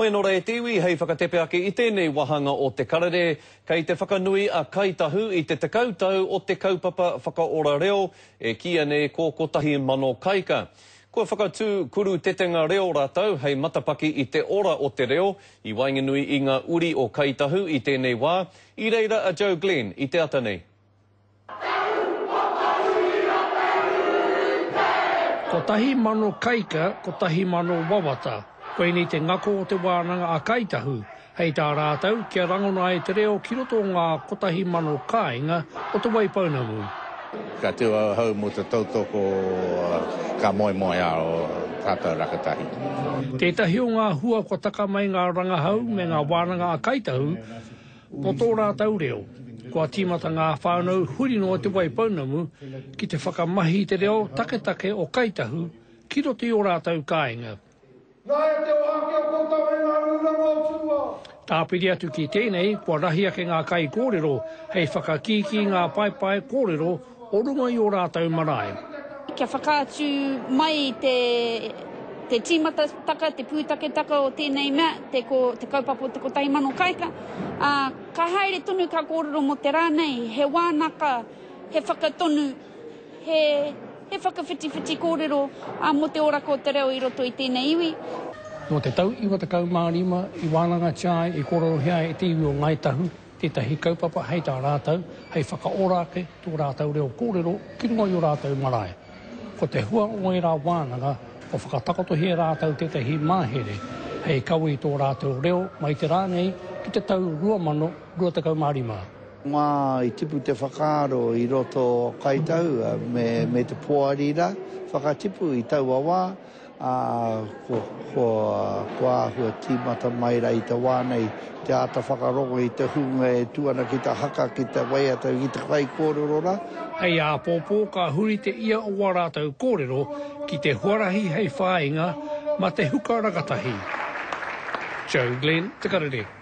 Hoi anō rā e te iwi, hei whakatepe ake i tēnei wāhanga o te karere, kei te whakanui a Kāi Tahu i te tekau tau o te kaupapa whakaora reo e kīia nei ko 1000 Kaika. Kua whakatū kurutetenga reo rātou hei matapaki i te ora o te reo i waenganui i ngā uri o Kāi Tahu i tēnei wā, i reira a Joe Glenn i te ata nei. Kotahi mano kaika, kotahi mano wawata, koinei te ngako o Te Wānanga a Kāi Tahu, hei tā rātou kia rangona ai te reo ki roto o ngā kotahi mano kāinga o Te Waipounamu. Ka tū ahau mō te tautoko ka moemoeā ō tātou rakatahi. Tētahi o ngā hua kua taka mai ngā rangahau me ngā wānanga a Kāi Tahu, Ko tō rātou reo, kua tīmata ngā whānau huri noa Te Waipounamu ki te whakamahi i te reo taketake o Kāi Tahu ki roto i ō rātou kāinga. Nā e te ohake o kō tāu e ngā rūranga o Tūao. Tāpiri atu ki tēnei, kua rahi ake ngā kaikōrero hei whakakīkī i ngā paepae kōrero O runga i ō rātou marae. Kia whakaatu mai te tīmatataka, te pūtaketaka o tēnei mea, te kaupapa o te kotahi mano kāika, ā, ka haere tonu, ka kōrero mō te rā nei, he wānaka, he whakatonu, he whakawhitiwhiti kōrero mō te oraka o te reo i roto i tēnei iwi. Nō te tau 95 i wānangatia ai, i kōrerohia ai e te iwi o Ngāi Tahu tētahi kaupapa hei tā rātou, hei whakaora ake tō rātou reo kōrero ki runga i ō rātou marae. Ko te hua o ērā wānanga, kua whakatakotohia rātou tētahi mahere hei kawe i tō rātou reo mai te rā nei ki te tau 2025. Ngā i tipu te whakaaro i roto o Kaitau me te poari rā, whakatipu i taua wā, ā, kua āhua tīmata mai rā i te wā nei te āta whakarongo i te hunga e tū ana ki te haka, ki te waiata, ki te kaikōrero rā. Hei āpōpō ka huri te ia o wā rātou kōrero ki te huarahi hei whāinga ma te huka rakatahi. Joe Glen, Te Karere.